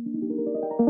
Música